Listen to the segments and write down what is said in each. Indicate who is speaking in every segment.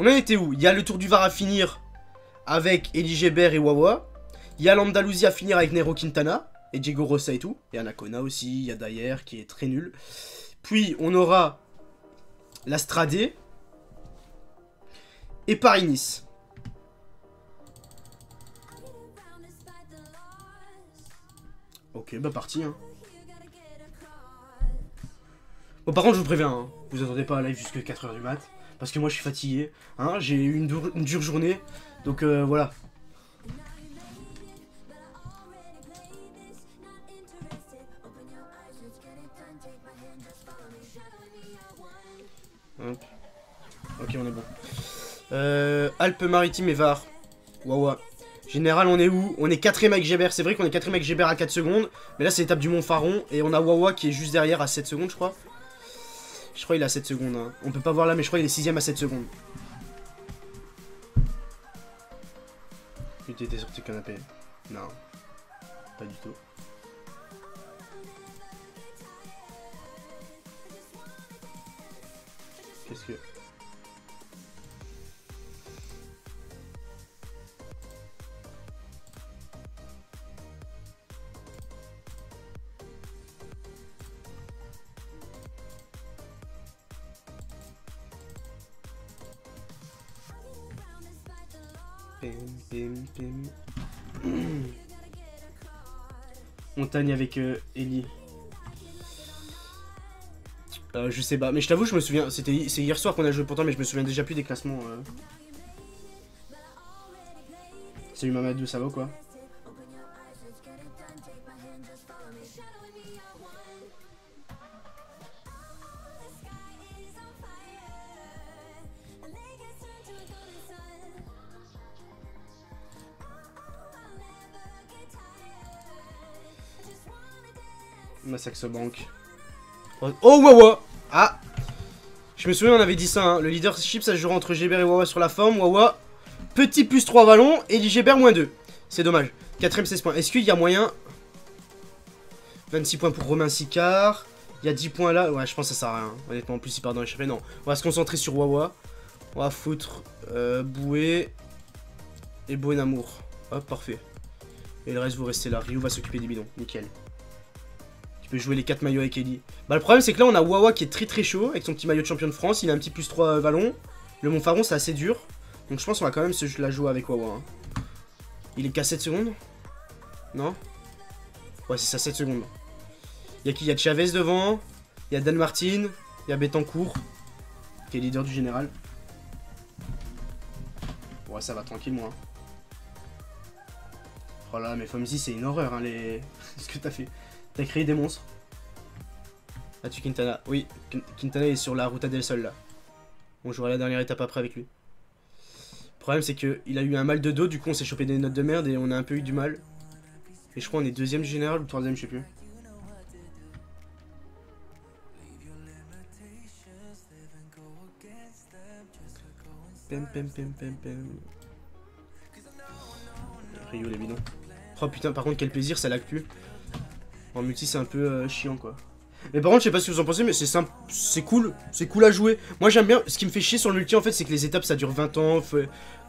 Speaker 1: On en était où? Il y a le tour du Var à finir avec Elie Geber et Wawa. Il y a l'Andalousie à finir avec Nero Quintana et Diego Rosa et tout. Il y a Nakona aussi, il y a Dyer qui est très nul. Puis on aura la Stradé et Paris-Nice. Ok, bah parti. Hein. Bon, par contre, je vous préviens, hein, vous attendez pas à live jusqu'à 4h du mat. Parce que moi, je suis fatigué. Hein, J'ai eu une, dure- journée. Donc euh, voilà. Ok, on est bon. Euh, Alpes-Maritimes et Var. Wawa. Général, on est où? On est 4ème avec Gébert. C'est vrai qu'on est 4ème avec Gébert à 4 secondes. Mais là, c'est l'étape du Mont Faron. Et on a Wawa qui est juste derrière à 7 secondes, je crois. Je crois qu'il à 7 secondes. hein. On peut pas voir là, mais je crois qu'il est 6ème à 7 secondes. Tu étais sur tes canapés Non. Pas du tout. Qu'est-ce que... Montagne avec euh, Ellie. Euh, je sais pas, mais je t'avoue, je me souviens. C'était c'est hier soir qu'on a joué pourtant, mais je me souviens déjà plus des classements. euh. Salut Mamadou, ça va ou quoi? Ma Saxo Bank. Oh Wawa Ah Je me souviens on avait dit ça, hein. le leadership ça se jouera entre Gébert et Wawa sur la forme. Wawa, petit plus 3 ballons et Gébert moins 2. C'est dommage. 4ème 16 points. Est-ce qu'il y a moyen? 26 points pour Romain Sicard. Il y a 10 points là. Ouais, je pense que ça sert à rien. Honnêtement, en plus il part dans l'échappée. Non, on va se concentrer sur Wawa. On va foutre euh, Boué et Bouenamour. Hop, parfait. Et le reste, vous restez là. Ryu va s'occuper des bidons. Nickel. Peux jouer les 4 maillots avec Ellie. Bah, le problème, c'est que là, on a Wawa qui est très très chaud avec son petit maillot de champion de France. Il a un petit plus 3 ballon. Le Montfaron, c'est assez dur. Donc, je pense qu'on va quand même se la jouer avec Wawa. hein. Il est qu'à 7 secondes Non? Ouais, c'est ça, 7 secondes. Il y a qui? Y a Chavez devant. Il y a Dan Martin. Il y a Betancourt. Qui est leader du général. Ouais, ça va tranquillement. Hein. Oh là, mais Fomzi, c'est une horreur, hein, les... ce que t'as fait. T'as créé des monstres. As-tu Quintana Oui, Quin- Quintana est sur la Ruta del Sol, là. On jouera la dernière étape après avec lui. Problème, c'est que il a eu un mal de dos, du coup, on s'est chopé des notes de merde et on a un peu eu du mal. Et je crois on est deuxième général ou troisième, je sais plus. Pem, pem. Rio les bidons. Oh putain, par contre, quel plaisir, ça lag plus. En multi, c'est un peu euh, chiant quoi. Mais par contre, je sais pas ce que vous en pensez, mais c'est simple, c'est cool, c'est cool à jouer. Moi j'aime bien, ce qui me fait chier sur le multi en fait, c'est que les étapes ça dure 20 ans.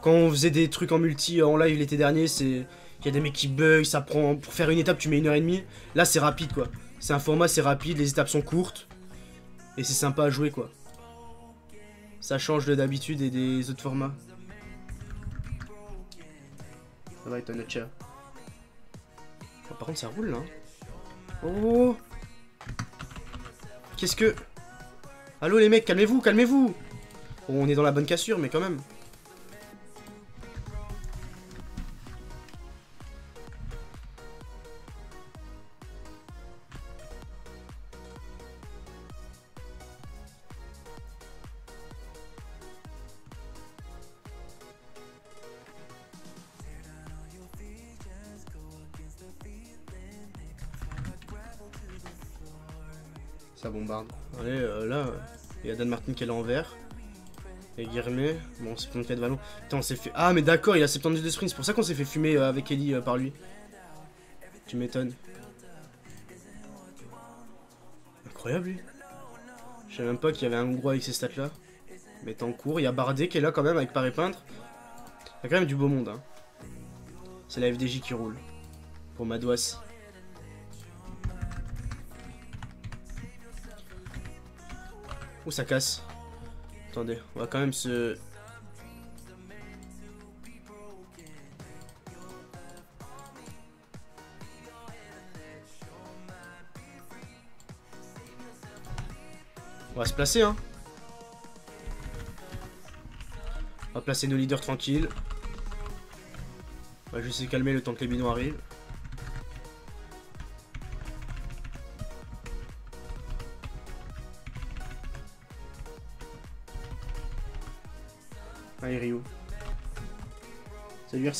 Speaker 1: Quand on faisait des trucs en multi en live l'été dernier, c'est. Il y a des mecs qui bug, ça prend. Pour faire une étape, tu mets une heure et demie. Là, c'est rapide quoi. C'est un format, c'est rapide, les étapes sont courtes. Et c'est sympa à jouer quoi. Ça change de d'habitude et des autres formats. Ça va être un chat. Oh, par contre, ça roule là. hein. Oh Qu'est-ce que. Allô les mecs, calmez-vous, calmez-vous on est dans la bonne cassure, mais quand même. Ça bombarde. Allez, euh, là, il y a Dan Martin qui est là en vert. Et Guillermet, bon, 74 ballons. Putain, on s'est fait. Ah, mais d'accord, il a 72 de sprint. C'est pour ça qu'on s'est fait fumer euh, avec Ellie euh, par lui. Tu m'étonnes. Incroyable, lui. Je savais même pas qu'il y avait un gros avec ces stats là. cours, il y a Bardet qui est là quand même avec Paris Peintre. Il y a quand même du beau monde. Hein. C'est la FDJ qui roule. Pour Madouas. Ouh, ça casse. Attendez, on va quand même se... On va se placer, hein. On va placer nos leaders tranquilles. On va juste se calmer le temps que les binons arrivent.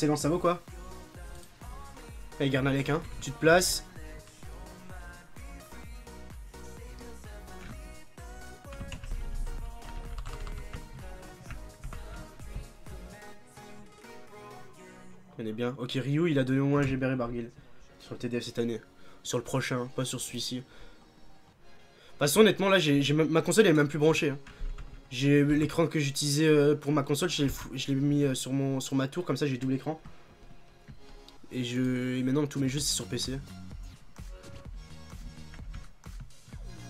Speaker 1: RC ça vaut quoi Allez Garnalek hein, tu te places. On est bien. Ok, Ryu, il a donné au moins Géber et Barguil. Sur le TDF cette année. Sur le prochain, pas sur celui-ci. De toute façon, honnêtement, là, j'ai ma console est même plus branchée. Hein. J'ai l'écran que j'utilisais euh, pour ma console, je l'ai mis euh, sur, mon, sur ma tour, comme ça j'ai double écran. Et, je, et maintenant tous mes jeux c'est sur PC.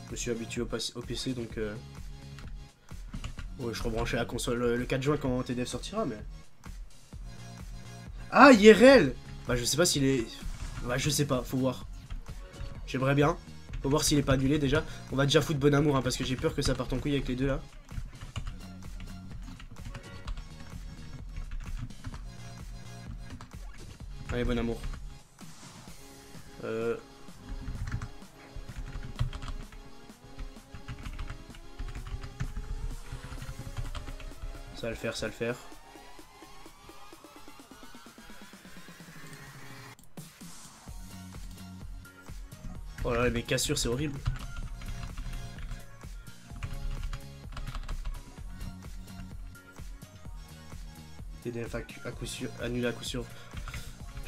Speaker 1: Je me suis habitué au, PC donc... Euh... Ouais, je rebrancherai la console euh, le 4 juin quand TDF sortira, mais... Ah, IRL Bah je sais pas s'il est... Bah je sais pas, faut voir. J'aimerais bien. Faut voir s'il est pas annulé déjà. On va déjà foutre bon amour hein, parce que j'ai peur que ça parte en couille avec les deux là. Allez, bon amour. Euh... Ça le faire, ça le faire. Oh là là, cassures, c'est horrible. TDF à coup sûr, annulé à coup sûr.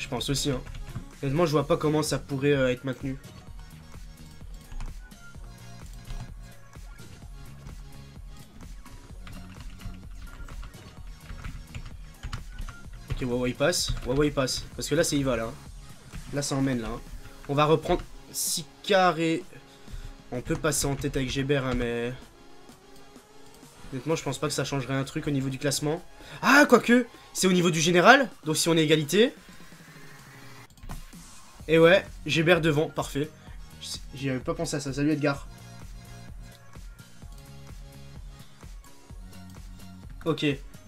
Speaker 1: Je pense aussi. Hein. Honnêtement, je vois pas comment ça pourrait euh, être maintenu. Ok, il passe. Il passe. Parce que là, c'est Iva là. Hein. Là, ça emmène là. Hein. On va reprendre 6 carrés. On peut passer en tête avec Gébert, mais... Honnêtement, je pense pas que ça changerait un truc au niveau du classement. Ah, quoique C'est au niveau du général. Donc si on est égalité... Et ouais, Gébert devant, parfait. J'y avais pas pensé à ça. Salut Edgar. Ok,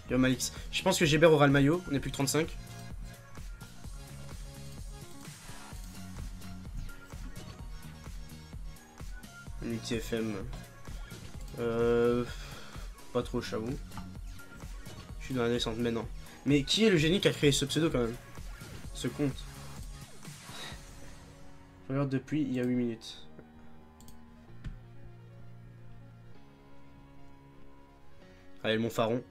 Speaker 1: yo Malix. Je pense que Gébert aura le maillot. On est plus que 35. Multi FM. Euh. Pas trop, j'avoue. Je suis dans la descente maintenant. Mais qui est le génie qui a créé ce pseudo quand même? Ce compte regarde depuis il y a 8 minutes. Allez, mon pharaon.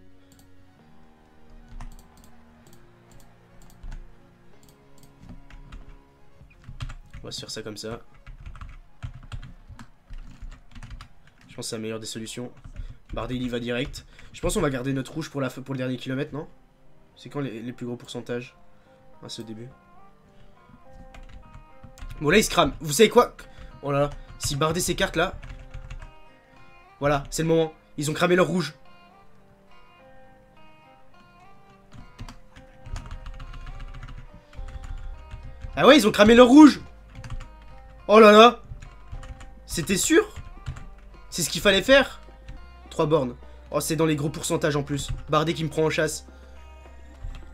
Speaker 1: On va se faire ça comme ça. Je pense que c'est la meilleure des solutions. Bardé, il y va direct. Je pense qu'on va garder notre rouge pour, le dernier kilomètre, non? C'est quand les, plus gros pourcentages? À ce début. Bon là il se crame. Vous savez quoi Oh là là. Si Bardet s'écarte là. Voilà, c'est le moment. Ils ont cramé leur rouge. Ah ouais, ils ont cramé leur rouge. Oh là là. C'était sûr? C'est ce qu'il fallait faire? 3 bornes. Oh, c'est dans les gros pourcentages en plus. Bardet qui me prend en chasse.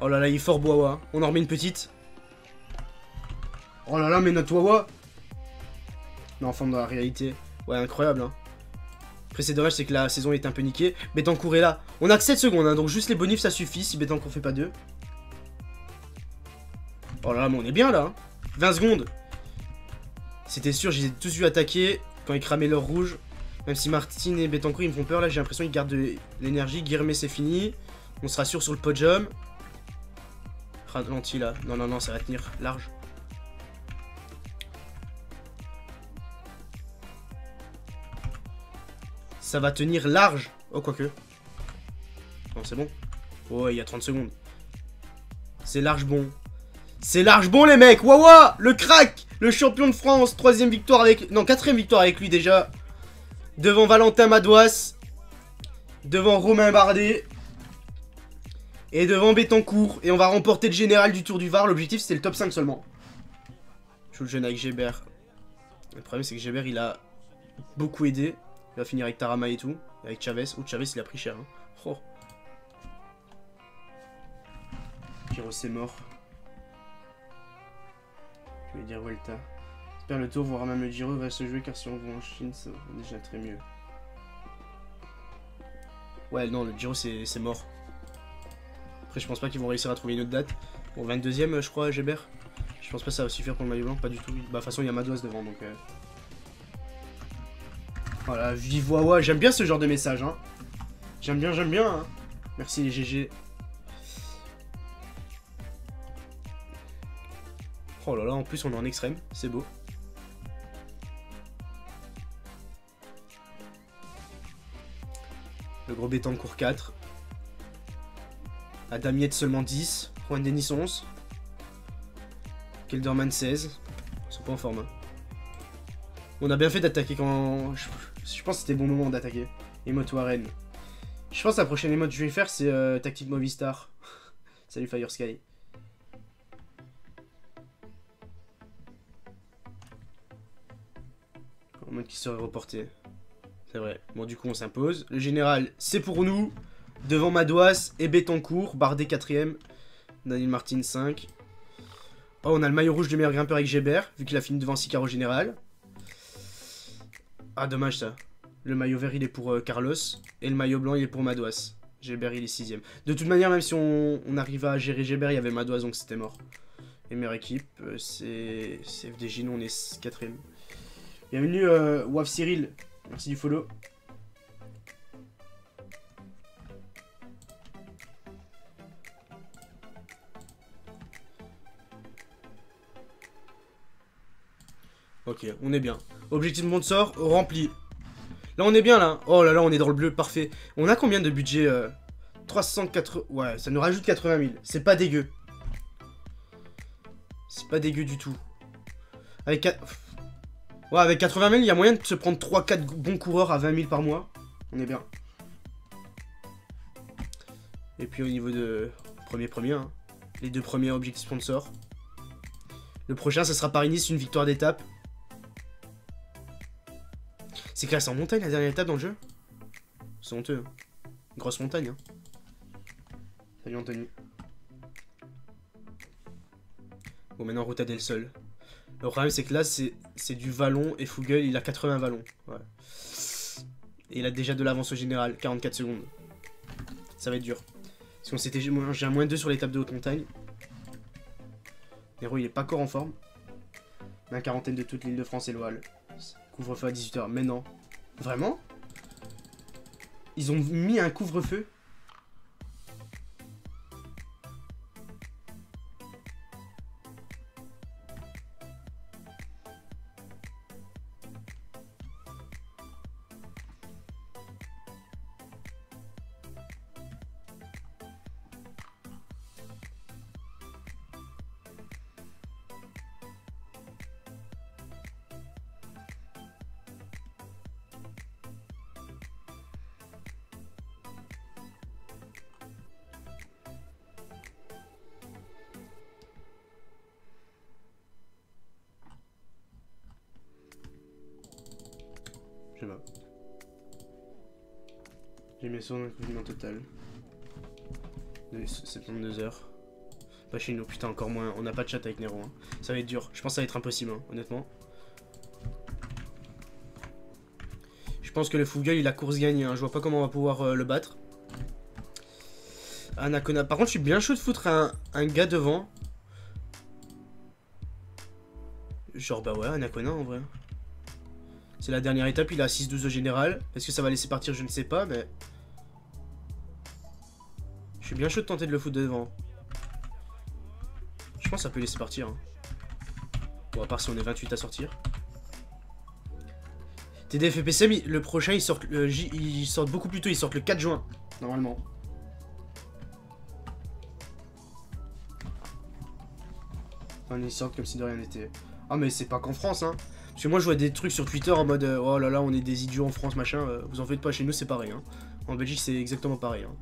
Speaker 1: Oh là là, il est fort bois. On en remet une petite. Oh là là, mais notre Wawa L'enfant de la réalité. Ouais, incroyable, hein. Après, c'est dommage, c'est que la saison est un peu niquée. Betancourt est là. On a que 7 secondes, hein, donc juste les bonifs, ça suffit si Betancourt fait pas 2. Oh là là, mais on est bien, là. 20 hein. secondes. C'était sûr, j'ai tous vu attaquer quand ils cramaient leur rouge. Même si Martine et Betancourt, ils me font peur, là, j'ai l'impression qu'ils gardent de l'énergie. Guillermet, c'est fini. On sera sûr sur le podium. Ralenti, là. Non, non, non, ça va tenir large. Ça va tenir large. Oh, quoique. Non, c'est bon. Oh, il y a 30 secondes. C'est large bon. C'est large bon, les mecs Wawa Le crack Le champion de France Troisième victoire avec... Non, quatrième victoire avec lui, déjà. Devant Valentin Madouas. Devant Romain Bardet. Et devant Bétancourt. Et on va remporter le général du Tour du Var. L'objectif, c'était le top 5 seulement. Je joue le jeune avec Gébert. Le problème, c'est que Gébert, il a beaucoup aidé. Il va finir avec Tarama et tout. Avec Chavez. Oh, Chavez, il a pris cher. Hein. Oh. C'est mort. Je vais dire Vuelta. J'espère le tour, voire même le Giro va se jouer car si on va en Chine, ça va déjà très mieux. Ouais, non, le Giro, c'est mort. Après, je pense pas qu'ils vont réussir à trouver une autre date. Bon, 22ème, je crois, Gébert. Je pense pas que ça va suffire pour le maillot blanc, pas du tout. Bah, de toute façon, il y a Madouas devant, donc... Euh... Voilà, vive Wawa. J'aime bien ce genre de message, hein. J'aime bien, j'aime bien, hein. Merci les GG. Oh là là, en plus on est en extrême, c'est beau. Le gros béton de cours 4. Adamiette seulement 10. Juan Denis 11. Kelderman 16. Ils sont pas en forme. Hein. On a bien fait d'attaquer quand... Je, pense que c'était bon moment d'attaquer. Emote Warren. Je pense que la prochaine emote que je vais faire c'est euh, Tactique Movistar. Salut Fire Sky. En mode qui serait reporté. C'est vrai. Bon du coup on s'impose. Le général c'est pour nous. Devant Madouas et Betancourt, Bardet 4ème. Daniel Martin 5. Oh, on a le maillot rouge du meilleur grimpeur avec Gébert, vu qu'il a fini devant Sicaro Général. Ah, dommage ça. Le maillot vert, il est pour euh, Carlos. Et le maillot blanc, il est pour Madouas. Gébert, il est 6ème. De toute manière, même si on, on arrive à gérer Gébert, il y avait Madouas, donc c'était mort. Et meilleure équipe, euh, c'est FDJ, nous on est 4ème. Bienvenue, euh, Waf Cyril. Merci du follow. Ok, on est bien. Objectif sponsor rempli. Là, on est bien, là. Oh là là, on est dans le bleu, parfait. On a combien de budget 304... Euh, ouais, ça nous rajoute 80 000. C'est pas dégueu. C'est pas dégueu du tout. Avec... Ouais, avec 80 000, il y a moyen de se prendre 3-4 bons coureurs à 20 000 par mois. On est bien. Et puis au niveau de... Premier premier, hein. Les deux premiers objectifs sponsors. Le prochain, ce sera Paris-Nice, une victoire d'étape. C'est classé en montagne la dernière étape dans le jeu C'est honteux. Hein. Grosse montagne. Hein. Salut Anthony. Bon, maintenant route à Del Sol. Le problème, c'est que là, c'est du vallon et Fugel, il a 80 vallons. Et il a déjà de l'avance au général, 44 secondes. Ça va être dur. Si on s'était j'ai un moins 2 sur l'étape de haute montagne. Nero, il est pas encore en forme. La quarantaine de toute l'île de France et l'Oal. Couvre-feu à 18h. Mais non. Vraiment? Ils ont mis un couvre-feu? J'ai mis son en total. De 72 heures. Pas chez nous, putain, encore moins. On n'a pas de chat avec Nero. Hein. Ça va être dur. Je pense que ça va être impossible, hein, honnêtement. Je pense que le Fougueul, il a course gagnée. Hein. Je vois pas comment on va pouvoir euh, le battre. Anacona. Par contre, je suis bien chaud de foutre un, un gars devant. Genre, bah ouais, Anacona en vrai. C'est la dernière étape, il a 6-12 au général. Est-ce que ça va laisser partir Je ne sais pas, mais suis bien chaud de tenter de le foutre devant. Je pense que ça peut laisser partir. Hein. Bon, à part si on est 28 à sortir. TDF et PCM, le prochain, ils sortent, euh, beaucoup plus tôt. Ils sortent le 4 juin, normalement. On ils sortent comme si de rien n'était. Ah, mais c'est pas qu'en France, hein. Parce que moi, je vois des trucs sur Twitter en mode euh, Oh là là, on est des idiots en France, machin. Euh, vous en faites pas, chez nous, c'est pareil. Hein. En Belgique, c'est exactement pareil. Hein.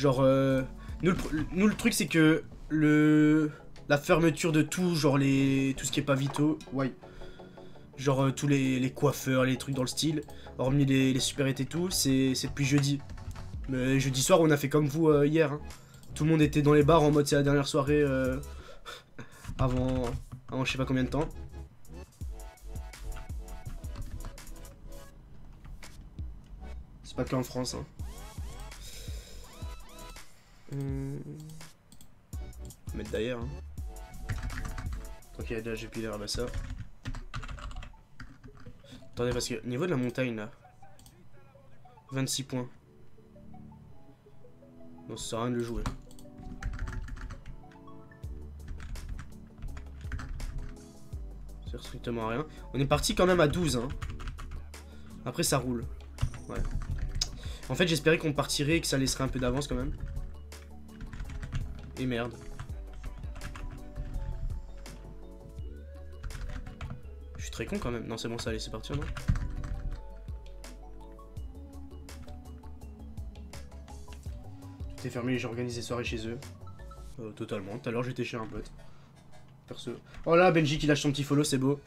Speaker 1: Genre, euh, nous, le, truc, c'est que le la fermeture de tout, genre les tout ce qui est pas vitaux, ouais. Genre euh, tous les, coiffeurs, les trucs dans le style, hormis les, les supérettes et tout, c'est c'est depuis jeudi. Mais jeudi soir, on a fait comme vous euh, hier. hein. Tout le monde était dans les bars en mode c'est la dernière soirée euh, avant, avant je sais pas combien de temps. C'est pas que en France. Hein. Hum. Mettre d'ailleurs. Hein. Ok, déjà j'ai pilé là ça. Attendez, parce que niveau de la montagne là. 26 points. Non, ça sert à rien de le jouer. Ça sert strictement à rien. On est parti quand même à 12. Hein. Après, ça roule. Ouais. En fait, j'espérais qu'on partirait et que ça laisserait un peu d'avance quand même. Et merde. Je suis très con quand même. Non, c'est bon, ça allait, c'est parti, non Tout est fermé, j'ai organisé des soirées chez eux. Euh, totalement. Tout à l'heure, j'étais chez un pote. Perso. Oh là, Benji qui lâche son petit follow, c'est beau.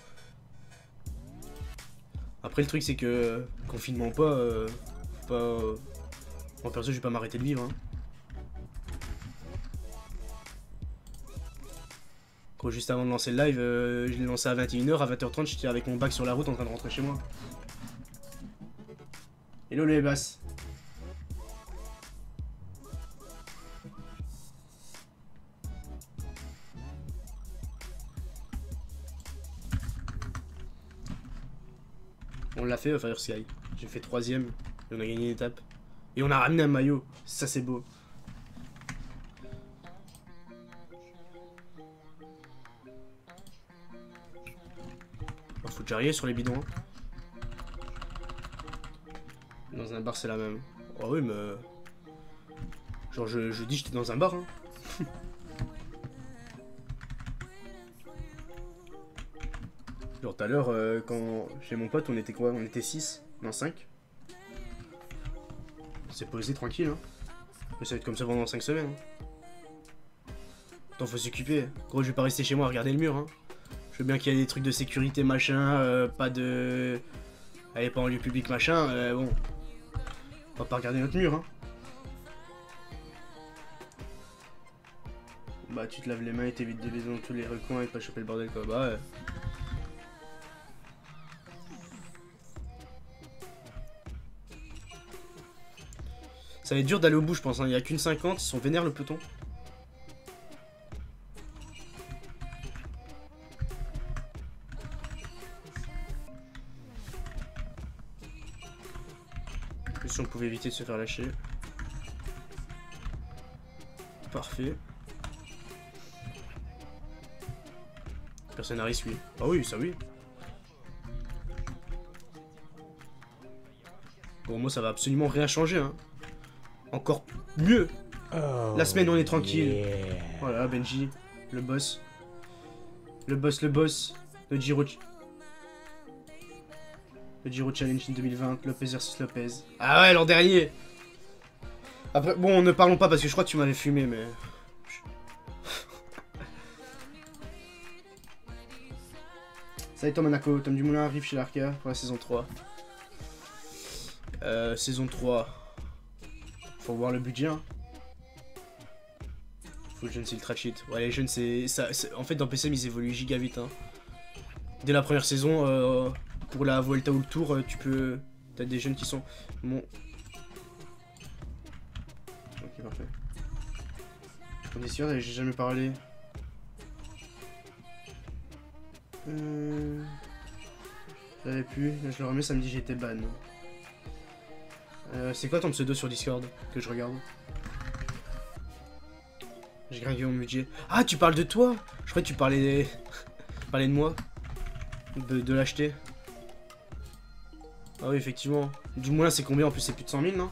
Speaker 1: Après, le truc, c'est que, confinement ou pas, euh, faut pas. euh, Moi, perso, je vais pas m'arrêter de vivre. Hein. Gros, juste avant de lancer le live, euh, je l'ai lancé à 21h, à 20h30, j'étais avec mon bac sur la route en train de rentrer chez moi. Hello les basses. On l'a fait au Fire Sky. J'ai fait troisième et on a gagné une étape. Et on a ramené un maillot. Ça c'est beau. Sur les bidons. Dans un bar c'est la même. Oh oui mais... Genre je, je dis j'étais dans un bar. Hein. Genre tout à l'heure euh, quand chez mon pote on était quoi? On était 6 Non 5 C'est posé tranquille hein. Mais ça va être comme ça pendant 5 semaines. Hein. Attends faut s'occuper. Gros je vais pas rester chez moi à regarder le mur hein. Je veux bien qu'il y ait des trucs de sécurité machin, euh, pas de... Allez pas en lieu public machin, euh, bon. On va pas regarder notre mur hein. Bah tu te laves les mains et t'évites de baiser dans tous les recoins et pas choper le bordel quoi. Bah ouais. Ça va être dur d'aller au bout je pense, hein. il a qu'une 50, ils sont vénères le peloton. Éviter de se faire lâcher. Parfait. Personne n'a oui. Ah oui, ça oui. Pour moi, ça va absolument rien changer. Hein. Encore mieux. La semaine, on est tranquille. Voilà, Benji, le boss. Le boss, le boss. Le Giro. Le Giro Challenge in 2020. Lopez versus Lopez. Ah ouais, l'an dernier. Après, bon, ne parlons pas parce que je crois que tu m'avais fumé, mais. Salut Tom Monaco, Tom Dumoulin arrive chez l'Arca pour la saison 3. Euh, saison 3. Faut voir le budget. Hein. Faut le jeune c'est ultra cheat. Ouais les jeunes c'est. ça- c'est- En fait dans PCM ils évoluent giga vite hein. Dès la première saison, euh, pour la Vuelta ou le Tour, euh, tu peux. T'as des jeunes qui sont. Bon. Ok parfait. On est sûr, j'ai jamais parlé. Euh... J'avais là je le remets samedi j'étais ban. Euh, c'est quoi ton pseudo sur Discord que je regarde? J'ai gringué mon budget. Ah tu parles de toi Je croyais que tu parlais, parlais de moi. De l'acheter. Ah oui, effectivement. Du moins, c'est combien En plus, c'est plus de 100 000, non?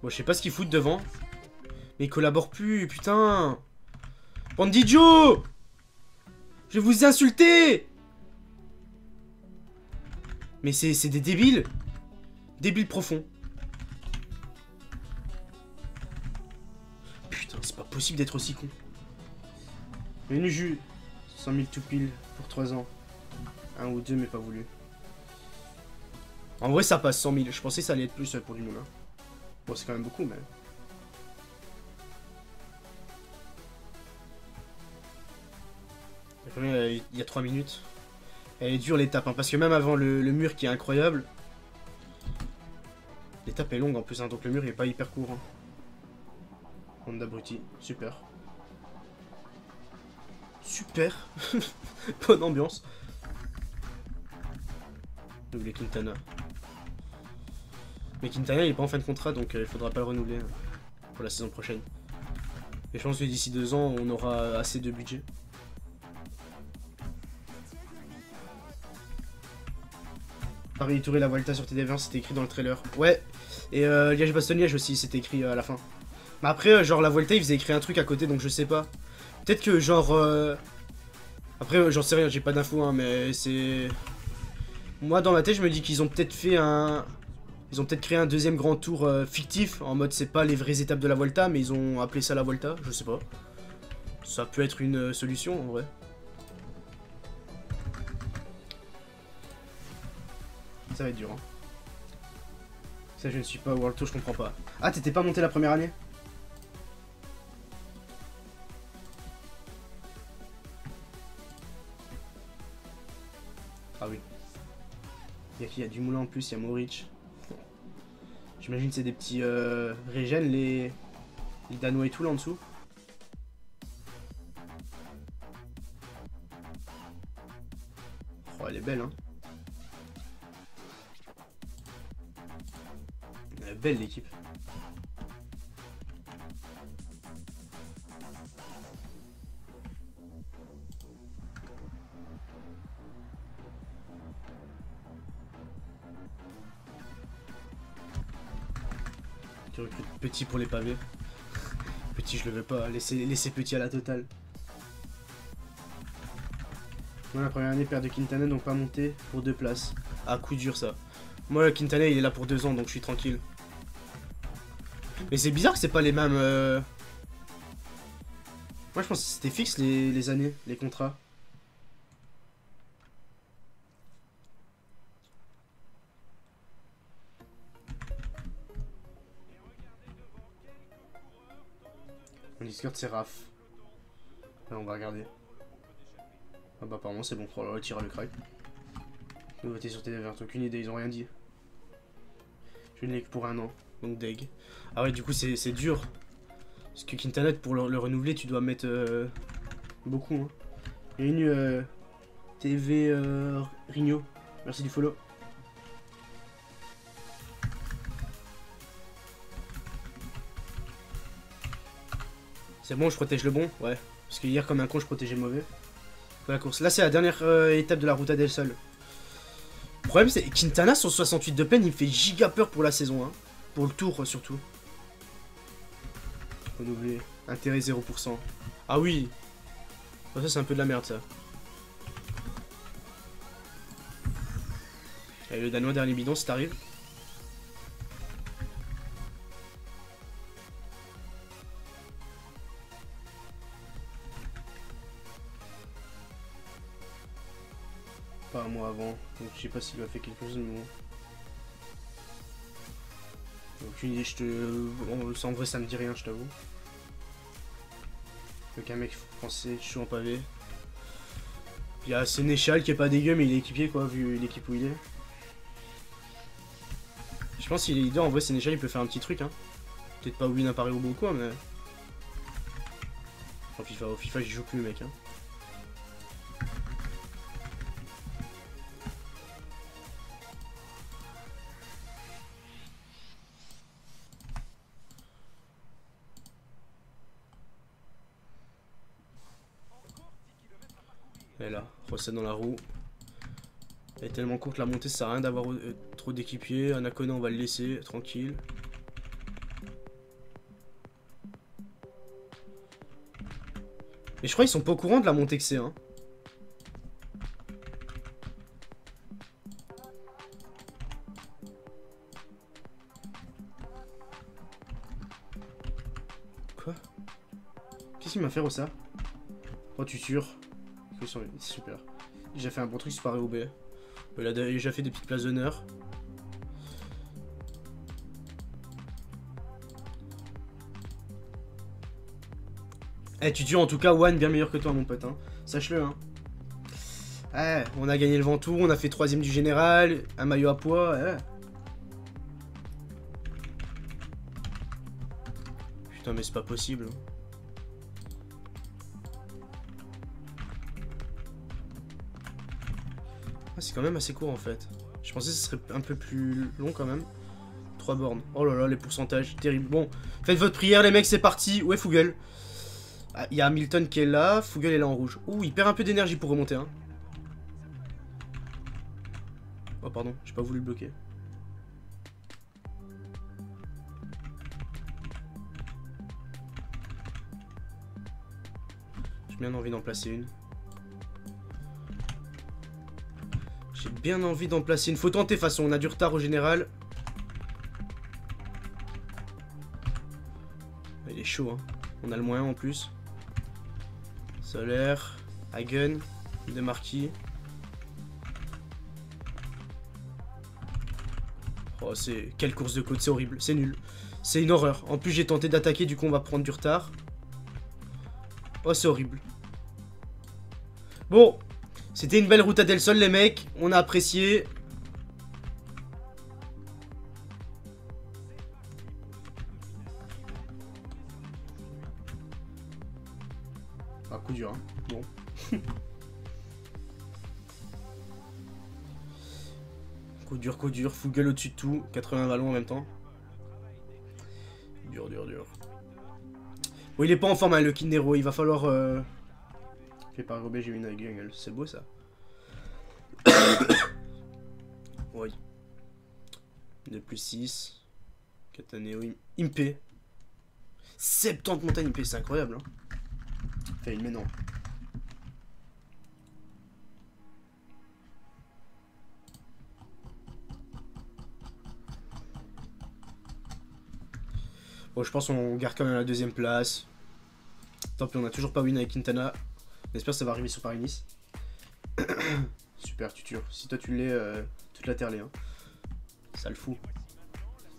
Speaker 1: Bon, je sais pas ce qu'ils foutent devant. Mais ils collaborent plus, putain Bande d'idiots Je vais vous insulter Mais c'est des débiles Débiles profonds. Possible d'être aussi con. Une jus. 100 000 tout pile pour 3 ans. Un ou deux, mais pas voulu. En vrai, ça passe 100 000. Je pensais que ça allait être plus pour du Moulin. Bon, c'est quand même beaucoup, mais... Il y a 3 minutes. Elle est dure l'étape, hein, parce que même avant le, mur qui est incroyable, l'étape est longue en plus, hein, donc le mur il est pas hyper court. Hein. Honda Brutti, super. Super Bonne ambiance. Double Quintana. Mais Quintana il est pas en fin de contrat donc euh, il faudra pas le renouveler hein, pour la saison prochaine. Et je pense que d'ici deux ans on aura assez de budget. Paris Touré la Vuelta sur TD20 c'était écrit dans le trailer. Ouais. Et euh, Liège-Bastogne-Liège aussi c'était écrit euh, à la fin. Mais après euh, genre la Vuelta ils faisaient écrire un truc à côté donc je sais pas. Peut-être que genre... Euh, après j'en sais rien j'ai pas d'infos hein mais c'est... Moi dans ma tête je me dis qu'ils ont peut-être fait un... Ils ont peut-être créé un deuxième grand tour euh, fictif, en mode c'est pas les vraies étapes de la Volta, mais ils ont appelé ça la Volta, je sais pas. Ça peut être une euh, solution en vrai. Ça va être dur hein. Ça je ne suis pas World Tour, je comprends pas. Ah t'étais pas monté la première année? Il y, a, du moulin en plus, il y a Morich. J'imagine c'est des petits euh, régènes, les... les Danois et tout là en dessous. Oh, elle est belle, hein. Elle est belle l'équipe. Petit pour les pavés. Petit, je le veux pas. Laissez, laissez petit à la totale. Moi, la première année, père de Quintana, donc pas monté pour deux places. Ah, coup dur ça. Moi, Quintana, il est là pour deux ans, donc je suis tranquille. Mais c'est bizarre que c'est pas les mêmes... Euh, Moi, je pense que c'était fixe les, les années, les contrats. Discord c'est Raph. on va regarder. Ah bah apparemment c'est bon, oh là tire le crack. Nouveauté sur TV aucune idée, ils ont rien dit. Je n'ai que pour un an, donc deg. Ah ouais du coup c'est dur. Parce que Quintana pour le, renouveler tu dois mettre euh, beaucoup. Hein. une euh, TV euh, Rigno, merci du follow. C'est bon, je protège le bon Ouais. Parce que hier, comme un con, je protégeais le mauvais. la course. Là, c'est la dernière euh, étape de la route à Del Sol. Le problème, c'est Quintana, son 68 de peine, il me fait giga peur pour la saison. Hein. Pour le tour, surtout. Renouveler. Intérêt 0%. Ah oui. Oh, ça, c'est un peu de la merde, ça. Et le Danois dernier bidon, si t'arrives. Je sais pas s'il a fait quelque chose, mais bon. Aucune idée, je te. En vrai, ça me dit rien, je t'avoue. Donc un mec français, chaud en pavé. Il y a Sénéchal qui est pas dégueu, mais il est équipier quoi, vu l'équipe où il est. Je pense qu'il est leader, en vrai Sénéchal il peut faire un petit truc hein. Peut-être pas win un pari au bon quoi, mais. En FIFA, au FIFA j'y joue plus mec hein. poissette dans la roue. Elle est tellement courte, la montée, ça sert à rien d'avoir euh, trop d'équipiers. un Anacona, on va le laisser, tranquille. Et je crois qu'ils sont pas au courant de la montée que c'est. Hein. Quoi? Qu'est-ce qu'il m'a fait, Rossa Oh, tu tures. Super. J'ai fait un bon truc sur Paris OB. Il a déjà fait des petites places d'honneur. Eh, tu tures en tout cas One bien meilleur que toi, mon pote. Hein. Sache-le. Hein. Eh, on a gagné le Ventoux, on a fait troisième du général, un maillot à poids. Eh. Putain, mais c'est pas possible. Ah, quand même assez court en fait. Je pensais que ce serait un peu plus long quand même. 3 bornes. Oh là là, les pourcentages, terrible. Bon, faites votre prière les mecs, c'est parti. Ouais, Fugel. Ah, il y a Hamilton qui est là, Fugel est là en rouge. Ouh, il perd un peu d'énergie pour remonter. Hein. Oh pardon, j'ai pas voulu le bloquer. J'ai bien envie d'en placer une. J'ai bien envie d'en placer une. Faut tenter, de façon, on a du retard au général. Il est chaud, hein. On a le moyen en plus. Solaire, Hagen, De Marquis. Oh, c'est... Quelle course de côte, c'est horrible, c'est nul. C'est une horreur. En plus, j'ai tenté d'attaquer, du coup, on va prendre du retard. Oh, c'est horrible. Bon, c'était une belle route à Del Sol, les mecs. On a apprécié. Ah, coup dur, hein. Bon. coup dur, coup dur. Fougueul au-dessus de tout. 80 ballons en même temps. Dur, dur, dur. Bon, il est pas en forme, hein, le Kindero. Il va falloir... Euh, fait par Robé, j'ai une gueule. C'est beau ça. oui. 2 plus 6. Cataneo Impé. 70 montagnes Impé, c'est incroyable. Hein. Enfin, mais non. Bon, je pense qu'on garde quand même la deuxième place. Tant pis, on a toujours pas win avec Quintana. J'espère que ça va arriver sur Paris-Nice. Super, tu tues. Si toi tu l'es, euh, toute la terre l'est. Hein. Ça le fout.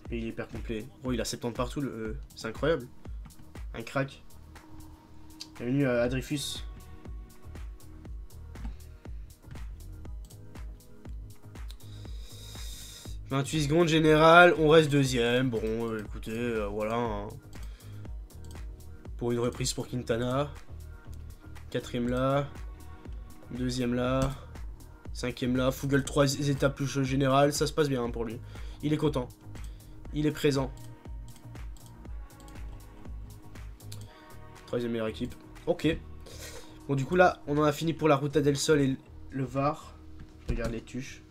Speaker 1: Et il est hyper complet. Oh, il a 70 partout. Euh, c'est incroyable. Un crack. Bienvenue à Adrifus. « 28 secondes général, on reste deuxième. Bon, euh, écoutez, voilà. Hein. Pour une reprise pour Quintana. Quatrième là. Deuxième là. Cinquième là. Fugel trois étapes plus générales. Ça se passe bien pour lui. Il est content. Il est présent. Troisième meilleure équipe. Ok. Bon, du coup, là, on en a fini pour la route à Del Sol et le Var. Regarde les tuches.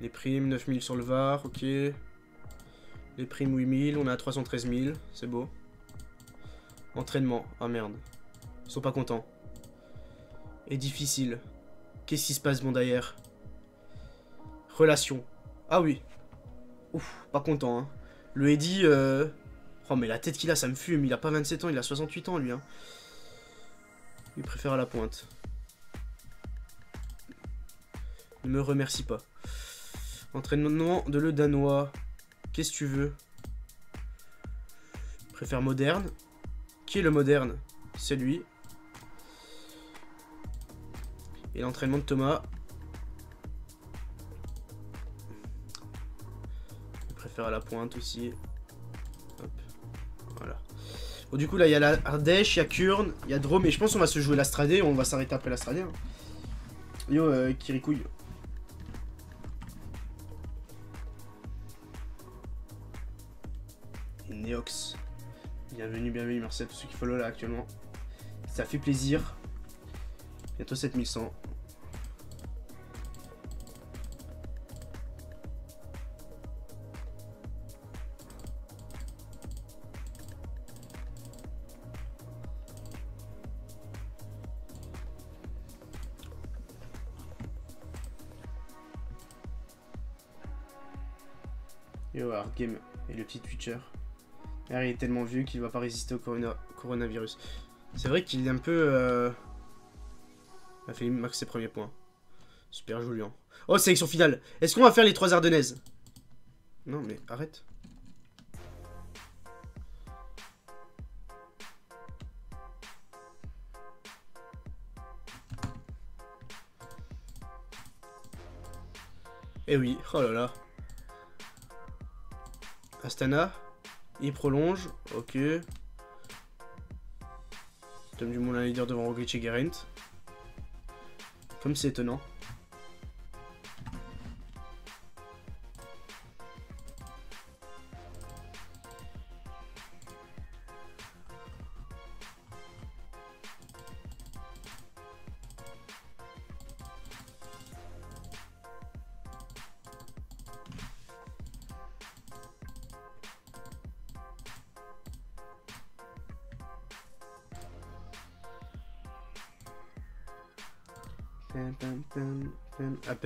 Speaker 1: Les primes, 9000 sur le VAR, ok. Les primes 8000, on est à 313 000, c'est beau. Entraînement, ah merde. Ils sont pas contents. Et difficile. Qu'est-ce qui se passe, bon d'ailleurs Relation. Ah oui. Ouf, pas content, hein. Le Eddie, euh... Oh, mais la tête qu'il a, ça me fume. Il a pas 27 ans, il a 68 ans, lui, hein. Il préfère à la pointe. Ne me remercie pas. Entraînement de le danois. Qu'est-ce que tu veux? Préfère moderne. Qui est le moderne? C'est lui. Et l'entraînement de Thomas. Je préfère à la pointe aussi. Hop. Voilà. Bon, du coup, là, il y a la Ardèche, il y a Kurn, il y a Drôme. Et je pense qu'on va se jouer l'Astradé. On va s'arrêter après l'Astradé. Hein. Yo, euh, Kirikouille. Bienvenue, bienvenue, merci à tous ceux qui follow là actuellement. Ça fait plaisir. Bientôt 7100. Et Game et le petit Twitcher. Il est tellement vieux qu'il va pas résister au corona- coronavirus. C'est vrai qu'il est un peu... Euh... Il a fait max ses premiers points. Super Julien. Oh, sélection finale. Est-ce qu'on va faire les trois Ardennaises? Non, mais arrête. Eh oui, oh là là. Astana, il prolonge, ok. Tom du Moulin leader devant Roglic et Geraint. Comme c'est étonnant.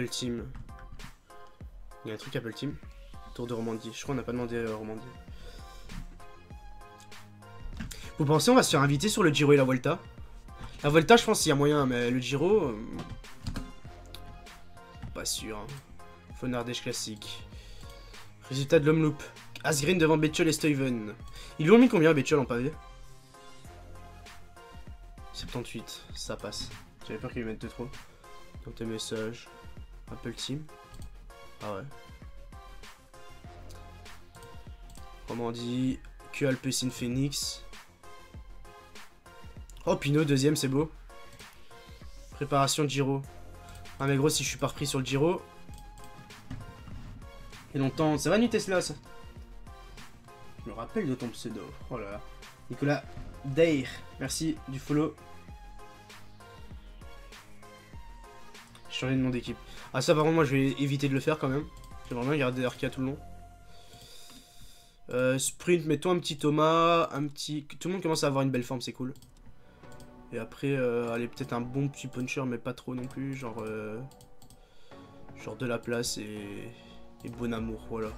Speaker 1: Apple Team. Il y a un truc Apple Team. Tour de Romandie. Je crois qu'on n'a pas demandé euh, Romandie. Vous pensez on va se faire inviter sur le Giro et la Volta La Volta, je pense qu'il y a moyen, mais le Giro... euh, Pas sûr. Hein. Fonardèche classique. Résultat de l'homme loop. Asgreen devant Betchel et Steven. Ils lui ont mis combien Betchel en pavé? 78, ça passe. J'avais peur qu'ils mettent de trop. Dans tes messages. Apple Team. Ah ouais. Romandie. Que Alpecin Phoenix. Oh Pinot, deuxième, c'est beau. Préparation Giro. Ah mais gros, si je suis pas repris sur le Giro. Et longtemps. Ça va, nu Tesla, Je me rappelle de ton pseudo. Oh là là. Nicolas Dair. Merci du follow. Changer de nom d'équipe. Ah ça par contre moi je vais éviter de le faire quand même. J'aimerais bien garder Arca tout le long. Euh, sprint, mettons un petit Thomas, un petit... Tout le monde commence à avoir une belle forme, c'est cool. Et après, euh, allez, peut-être un bon petit puncher, mais pas trop non plus, genre... euh, Genre de la place et... Bon amour, voilà.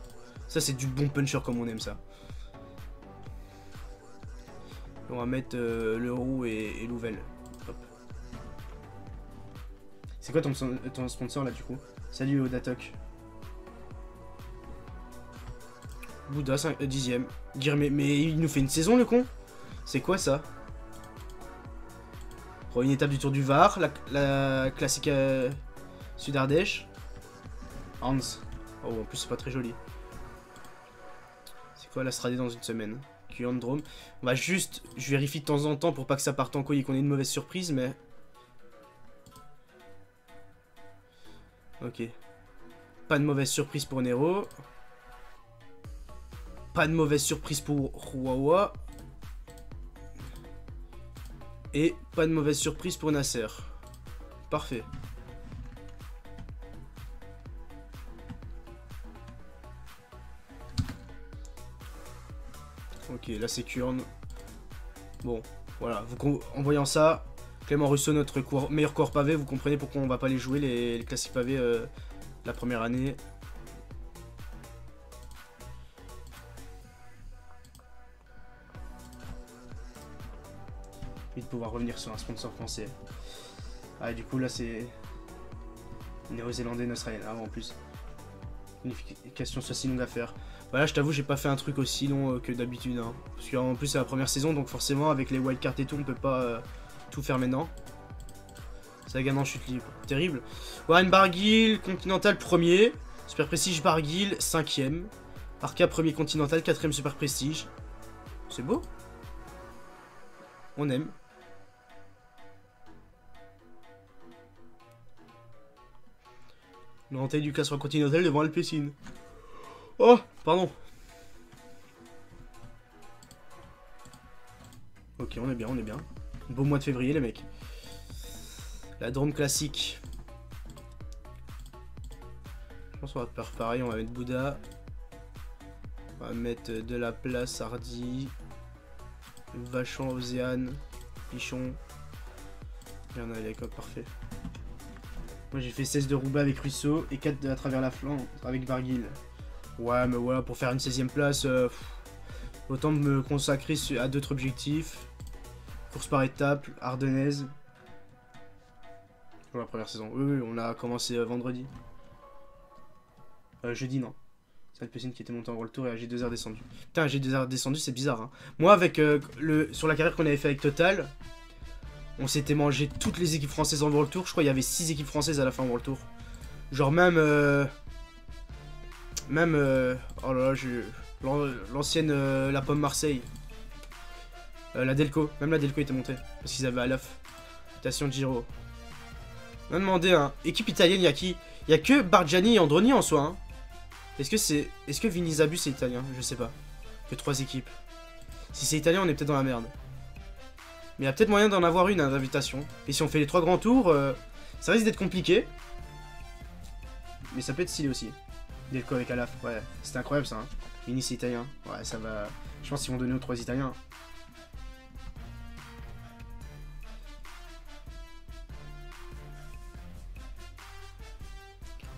Speaker 1: Ça c'est du bon puncher comme on aime ça. On va mettre euh, le roux et, et Louvel. C'est quoi ton, sponsor là du coup? Salut Odatok. Bouddha, 5, euh. Dire mais, il nous fait une saison le con C'est quoi ça? Bon, une étape du Tour du Var, la, la classique euh, Sud-Ardèche. Hans. Oh, en plus c'est pas très joli. C'est quoi la Stradée dans une semaine? Drome. On va juste, je vérifie de temps en temps pour pas que ça parte en couille et qu'on ait une mauvaise surprise, mais... Ok. Pas de mauvaise surprise pour Nero. Pas de mauvaise surprise pour Huawei. Et pas de mauvaise surprise pour Nasser. Parfait. Ok, là c'est Kurn. Bon, voilà. En voyant ça, Clément Russo, notre meilleur coureur pavé, vous comprenez pourquoi on va pas les jouer, les, classiques pavés, euh, la première année. Et de pouvoir revenir sur un sponsor français. Ah, et du coup, là, c'est néo-zélandais, australien avant en plus. Unification soit si longue à faire. Voilà, je t'avoue, j'ai pas fait un truc aussi long euh, que d'habitude. hein. Parce qu'en plus, c'est la première saison, donc forcément, avec les wildcards et tout, on peut pas euh, tout faire maintenant. Ça gagne en chute libre. Terrible. Warren Barguil, Continental premier. Super Prestige Barguil, cinquième. Arca premier Continental, quatrième Super Prestige. C'est beau. On aime. L'entrée du classement continental devant Alpecin. Oh, pardon. Ok, on est bien, on est bien. Beau mois de février, les mecs. La drone classique. Je pense qu'on va faire pareil, on va mettre Bouddha. On va mettre de la place Hardy. Vachon, Océane. Pichon. Il y en a les coques, parfait. Moi j'ai fait 16 de Roubaix avec Russo et 4 de à travers la flanc avec Barguil. Ouais, mais voilà, pour faire une 16ème place, euh, autant me consacrer à d'autres objectifs. Course par étapes, ardennaise. Pour la première saison. Oui, oui, on a commencé euh, vendredi. Euh, jeudi, non. C'est Alpecin qui était monté en World Tour et AG2R descendu. Putain, AG2R descendu, c'est bizarre. Hein. Moi, avec le sur la carrière qu'on avait fait avec Total, on s'était mangé toutes les équipes françaises en World Tour. Je crois qu'il y avait 6 équipes françaises à la fin en World Tour. Genre même... Même, euh, oh là là, l'ancienne euh, La Pomme Marseille. Euh, la Delco, même la Delco était montée. Parce qu'ils avaient Alaf. Station Giro. On a demandé, hein. Équipe italienne, il y a qui? Il y a que Bargiani et Androni en soi, hein. Est-ce que c'est. Est-ce que Vinizabus c'est italien? Je sais pas. Que trois équipes. Si c'est italien, on est peut-être dans la merde. Mais il y a peut-être moyen d'en avoir une invitation. Et si on fait les trois grands tours, ça risque d'être compliqué. Mais ça peut être stylé aussi. Delco avec Alaf, ouais, c'était incroyable ça. Hein. Minis italien, ouais, ça va. Je pense qu'ils vont donner aux trois italiens.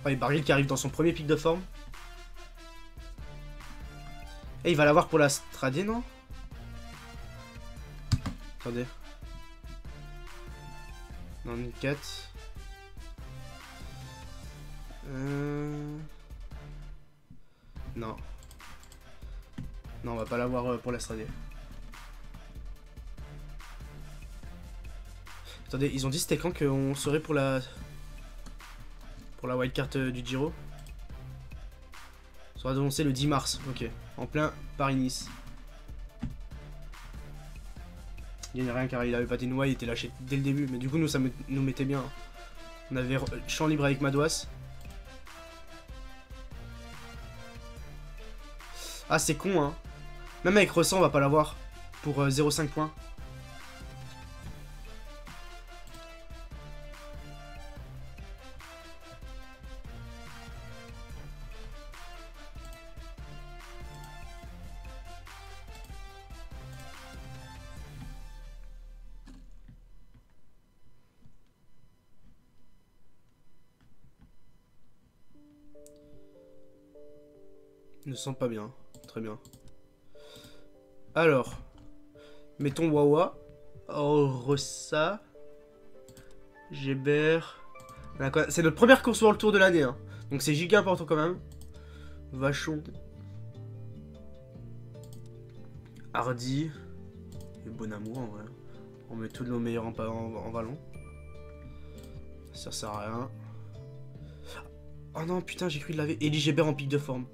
Speaker 1: Ouais, Baril qui arrive dans son premier pic de forme. Et il va l'avoir pour la Stradé, non? Attendez. Non, une 4. Euh... Non. Non, on va pas l'avoir euh, pour la Attendez, ils ont dit c'était quand qu'on serait pour la... Pour la wildcard euh, du Giro sera annoncé le 10 mars, ok. En plein Paris-Nice. Il n'y a rien car il avait pas noix, il était lâché dès le début. Mais du coup, nous, ça nous mettait bien. On avait champ libre avec Madouas. Ah, c'est con, hein. Même avec Ressent, on va pas l'avoir. Pour 0,5 euh, points. Pas bien très bien. Alors, mettons Wawa, Rossa, Gébert. C'est notre première course sur le tour de l'année, hein. donc c'est giga important quand même. Vachon, Hardy, et Bon Amour en vrai. On met tous nos meilleurs en, en, ballon. Ça sert à rien. Oh non, putain, j'ai cru qu'il avait Elie Gébert en pic de forme.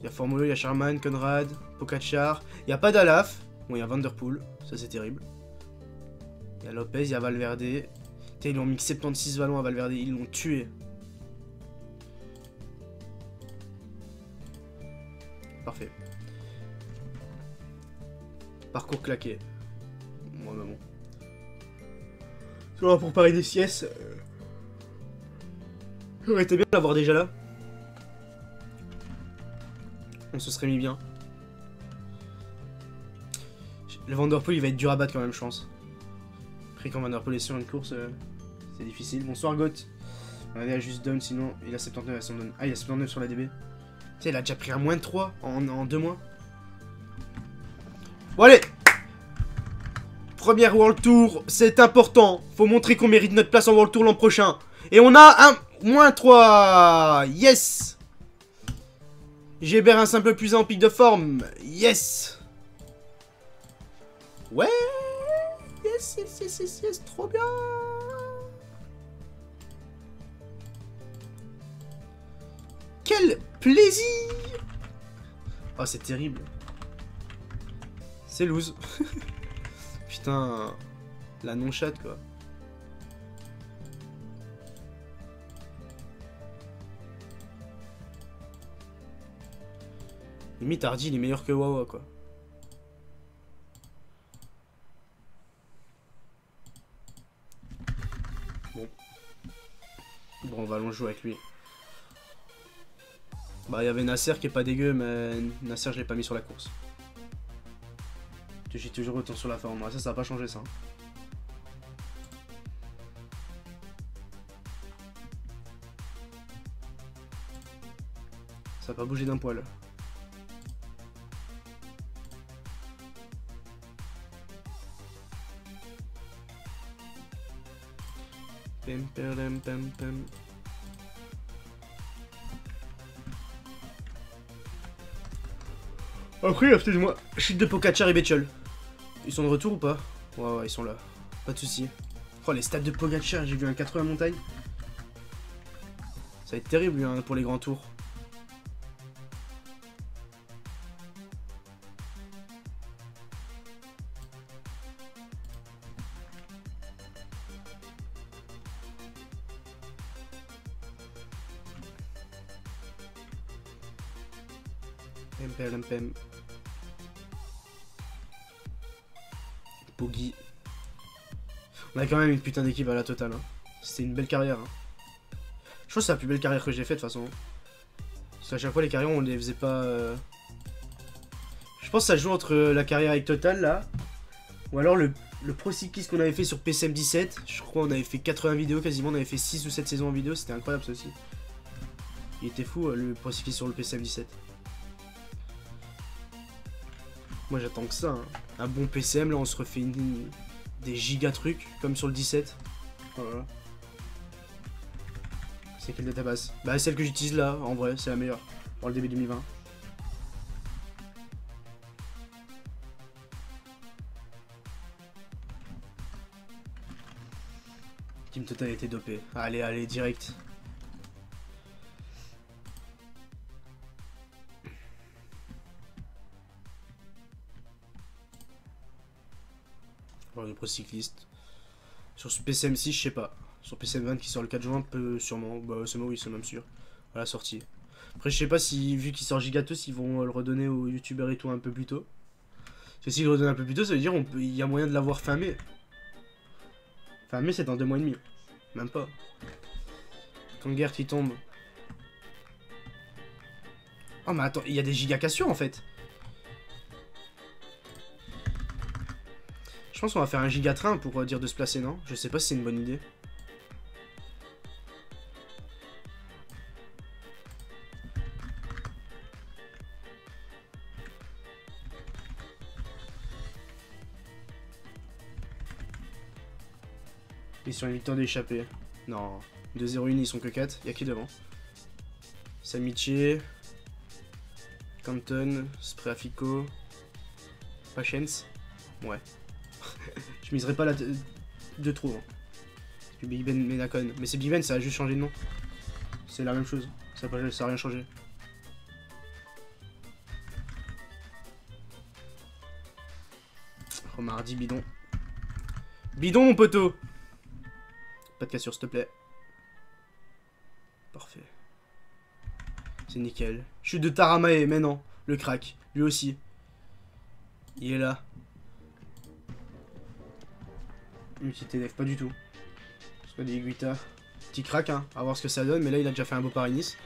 Speaker 1: Il y a Formolo, il y a Sherman, Conrad, Pocachar. Il n'y a pas d'Alaf. Bon, il y a Vanderpool. Ça, c'est terrible. Il y a Lopez, il y a Valverde. ils ont mis 76 ballons à Valverde. Ils l'ont tué. Parfait. Parcours claqué. Moi, bon. bon. pour Paris des siestes. Ça aurait été bien d'avoir déjà là se serait mis bien. Le Vanderpool, il va être dur à battre quand même, je pense. Après, quand Vanderpool est sur une course, euh, c'est difficile. Bonsoir, Goth. On avait juste down, sinon il a 79 à son down. Ah, il a 79 sur la DB. Tu sais, il a déjà pris un moins de 3 en, en deux mois. Bon, allez Première World Tour, c'est important. Faut montrer qu'on mérite notre place en World Tour l'an prochain. Et on a un moins 3 Yes Gébert un simple plus en pic de forme. Yes Ouais Yes, yes, yes, yes, yes, trop bien Quel plaisir Oh, c'est terrible. C'est loose. Putain, la non-chatte, quoi. Limite, Hardy, il est meilleur que Wawa, quoi. Bon. Bon, on va allonger jouer avec lui. Bah, il y avait Nasser qui est pas dégueu, mais Nasser, je l'ai pas mis sur la course. J'ai toujours autant sur la forme. Ça, ça a pas changé, ça. Hein. Ça a pas bougé d'un poil. Pem, pem. Après, excusez-moi, chute de Pogacar et Betchel. Ils sont de retour ou pas? Ouais, ouais, ils sont là. Pas de soucis. Oh, les stats de Pogacar, j'ai vu un 80 montagne. Ça va être terrible hein, pour les grands tours. Poggy. On a quand même une putain d'équipe à la totale. Hein. C'était une belle carrière. Hein. Je crois que c'est la plus belle carrière que j'ai faite de toute façon. Hein. Parce qu'à chaque fois les carrières on les faisait pas... Euh. Je pense que ça joue entre la carrière avec Total là. Ou alors le, le Pro qu'on avait fait sur PSM17. Je crois qu'on avait fait 80 vidéos quasiment. On avait fait 6 ou 7 saisons en vidéo. C'était incroyable ça aussi. Il était fou euh, le Pro sur le PSM17. Moi j'attends que ça. Hein. Un bon PCM, là on se refait des giga trucs, comme sur le 17. Voilà. C'est quelle database? Bah celle que j'utilise là, en vrai, c'est la meilleure. Pour le début 2020. Team Total était dopé. Allez, allez, direct. Le pro cycliste. Sur ce PCM6, je sais pas. Sur PCM20 qui sort le 4 juin, peut sûrement. Bah, moi, oui, c'est même sûr. Voilà, sortie. Après, je sais pas si, vu qu'il sort Gigatos, ils vont le redonner aux youtubeurs et tout un peu plus tôt. Parce que s'ils le redonnent un peu plus tôt, ça veut dire qu'il y a moyen de l'avoir fin mai. Fin mai, c'est dans deux mois et demi. Même pas. Guerre qui tombe. Oh, mais attends, il y a des gigacations en fait. Je pense qu'on va faire un gigatrain pour euh, dire de se placer, non? Je sais pas si c'est une bonne idée. Ils sont une victoire d'échapper. Non. 2-0-1, ils sont que 4. Y'a qui devant? Samiché. Canton. Spreafico. Patience? Ouais. je miserai pas la de trop. Hein. Big Ben. Mais c'est Big Ben, ça a juste changé de nom. C'est la même chose. Ça n'a ça rien changé. Romardi, bidon. Bidon, mon poteau Pas de cassure, s'il te plaît. Parfait. C'est nickel. Chute de Taramae, mais non. Le crack. Lui aussi. Il est là. Une petite élève, pas du tout. Parce que des Guita. Petit crack, hein. À voir ce que ça donne. Mais là, il a déjà fait un beau Paris-Nice.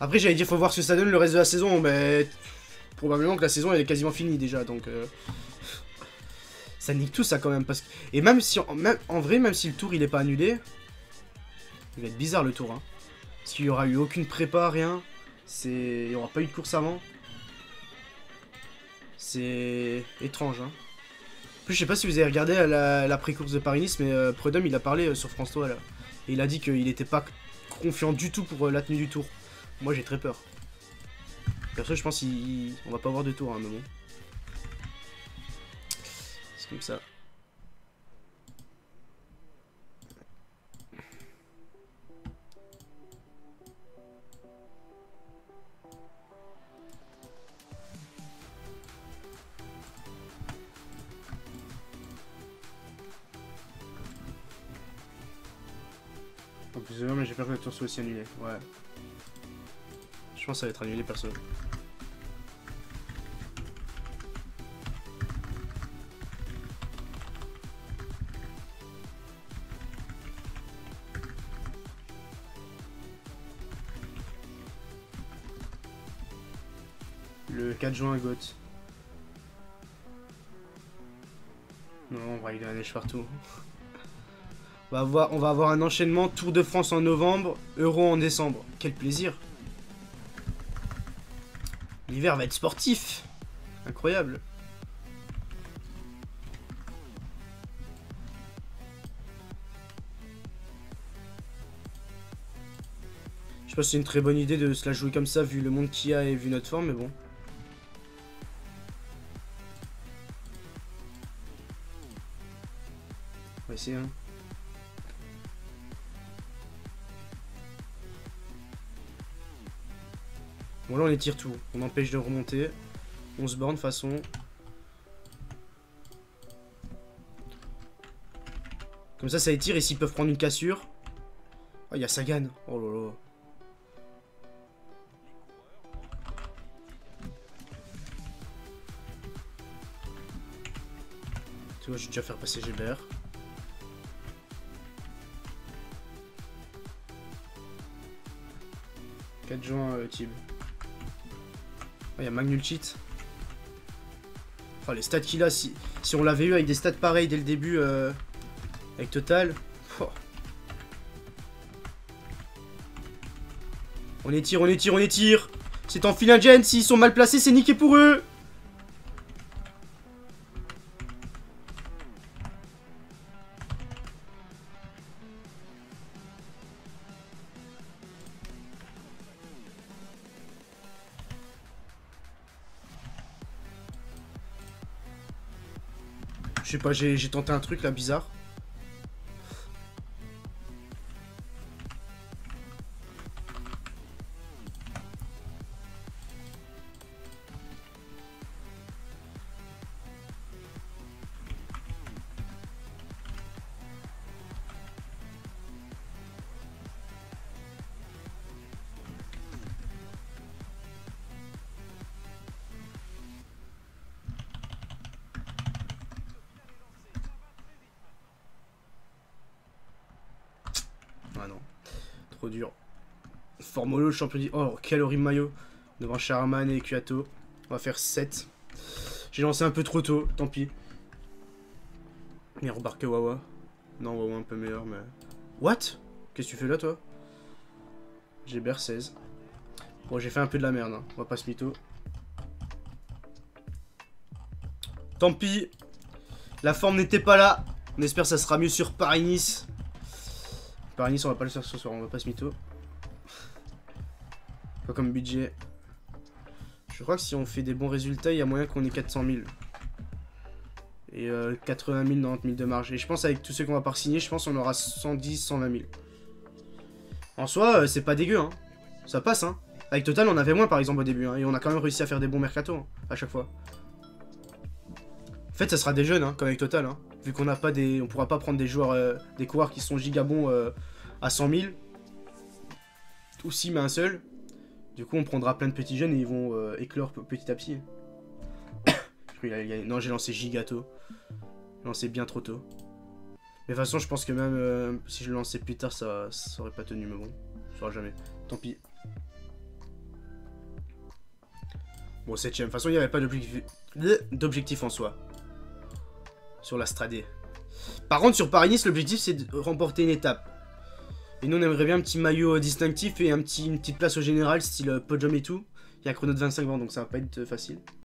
Speaker 1: Après, j'allais dire, faut voir ce que ça donne le reste de la saison. Mais probablement que la saison, elle est quasiment finie déjà. Donc. Euh, ça nique tout ça quand même. Parce que... Et même si. En, même, en vrai, même si le tour il est pas annulé. Il va être bizarre le tour. Hein. Parce qu'il y aura eu aucune prépa, rien. C'est. Il y aura pas eu de course avant. C'est étrange, hein plus, je sais pas si vous avez regardé la, la pré-course de Paris-Nice, mais euh, Prudhomme, il a parlé euh, sur France 3, là. Et il a dit qu'il était pas confiant du tout pour euh, la tenue du tour. Moi, j'ai très peur. Perso, je pense qu'on va pas avoir de tour à un moment. C'est comme ça. J'ai peur que le tour soit aussi annulé. Ouais. Je pense que ça va être annulé perso. Le 4 juin à Goth. Non, on va y a la neige partout. On va, avoir, un enchaînement Tour de France en novembre, Euro en décembre. Quel plaisir L'hiver va être sportif. Incroyable. Je sais pas si c'est une très bonne idée de se la jouer comme ça vu le monde qu'il y a et vu notre forme, mais bon. On va essayer, hein. Bon là on étire tout, on empêche de remonter. On se borne de façon. Comme ça ça étire et s'ils peuvent prendre une cassure. Oh il y a Sagan. Oh là. Tu vois, je vais déjà faire passer Gébert. « 4 juin, euh, Tib. Oh, il y a Magnulcheat. Oh, les stats qu'il a, si, si on l'avait eu avec des stats pareils dès le début, euh, avec Total. Oh. On étire, on étire, on étire. C'est en fin gen, s'ils sont mal placés, c'est niqué pour eux. J'ai tenté un truc là bizarre. Formolo, champion. Oh, horrible maillot. Devant Charman et Kuato. On va faire 7. J'ai lancé un peu trop tôt, tant pis. Et remarqué Wawa. Non, Wawa un peu meilleur, mais... What? Qu'est-ce que tu fais là, toi? J'ai BR 16. Bon, j'ai fait un peu de la merde, hein. on va pas se mytho. Tant pis. La forme n'était pas là. On espère que ça sera mieux sur Paris-Nice. Paris-Nice, on va pas le faire ce soir, on va pas se mytho. Pas comme budget. Je crois que si on fait des bons résultats, il y a moyen qu'on ait 400 000. Et euh, 80 000, 90 000 de marge. Et je pense avec tous ceux qu'on va pas signer, je pense qu'on aura 110, 120 000. En soi, euh, c'est pas dégueu, hein. Ça passe, hein. Avec Total, on avait moins par exemple au début, hein, et on a quand même réussi à faire des bons mercato, hein, à chaque fois. En fait, ça sera des jeunes, hein, comme avec Total, hein. Vu qu'on n'a pas des... On pourra pas prendre des joueurs, euh, des coureurs qui sont gigabons euh, à 100 000. Ou si, mais un seul. Du coup, on prendra plein de petits jeunes et ils vont euh, éclore petit à petit. non, j'ai lancé gigato. J'ai lancé bien trop tôt. Mais de toute façon, je pense que même euh, si je le lançais plus tard, ça, aurait pas tenu. Mais bon, ça sera jamais. Tant pis. Bon, septième. De toute façon, il n'y avait pas d'objectif en soi. Sur la Stradé. Par contre, sur Paris-Nice, l'objectif, c'est de remporter une étape. Et nous, on aimerait bien un petit maillot euh, distinctif et un petit, une petite place au général, style euh, podium et tout. Il y a chrono de 25 ans, donc ça va pas être facile.